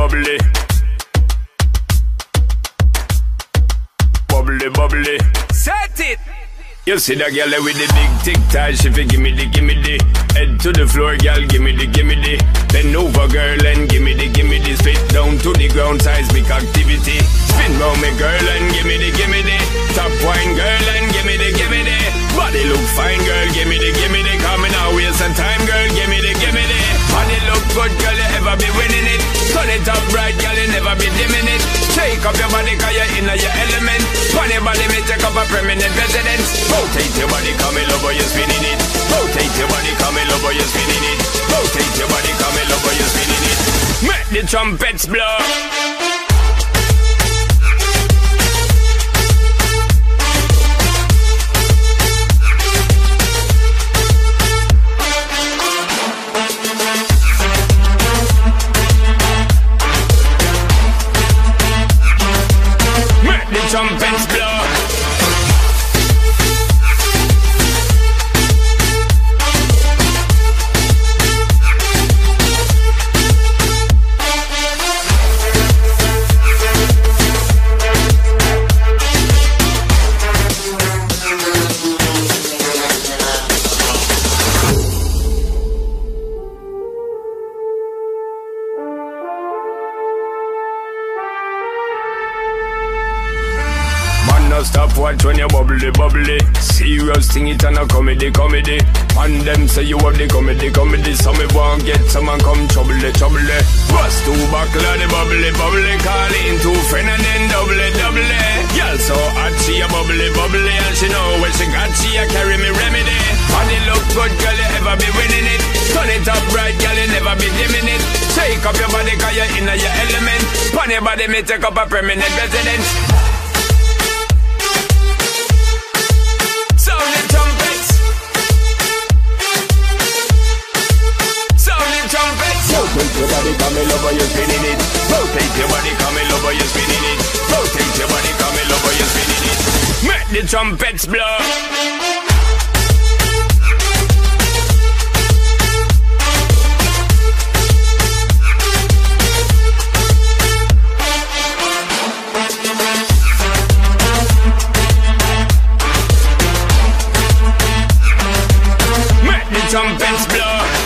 bubbly. Bubbly, bubbly. Set it! You see that girl with the big tic tac, she fi gimme the gimme the Head to the floor, girl, gimme the gimme the Bend over, girl, and gimme the gimme the Spit down to the ground, seismic activity Spin round me, girl, and it up right, girl, you never be it Shake up your body, cause you're in your element Funny body, me take up a permanent residence Rotate your body, come in love, you're spinning it. Rotate your body, come in love, you're spinning it. Rotate your body, come in love, you're spinning it. Make the trumpets blow. Trumpets blow. No stop watch when you bubbly, bubbly. Serious thing, it and a comedy, comedy. Man, them say you have the comedy, comedy. So me want get someone come trouble, trouble. Bust two buckle the bubbly, bubbly. Call in two friend and then double, double. Girl so hot, she a bubbly, bubbly. And she know when she got, she a carry me remedy. Body look good, girl, you ever be winning it. Turn it up right, girl, you never be dimming it. Shake up your body, cause you're in your element. Your body, me take up a permanent residence. Come in over, you're spinning it. Rotate your body, come in over, you're spinning it. Rotate your body, come in over, you're spinning it. Make the trumpets blow. Trumpets blow.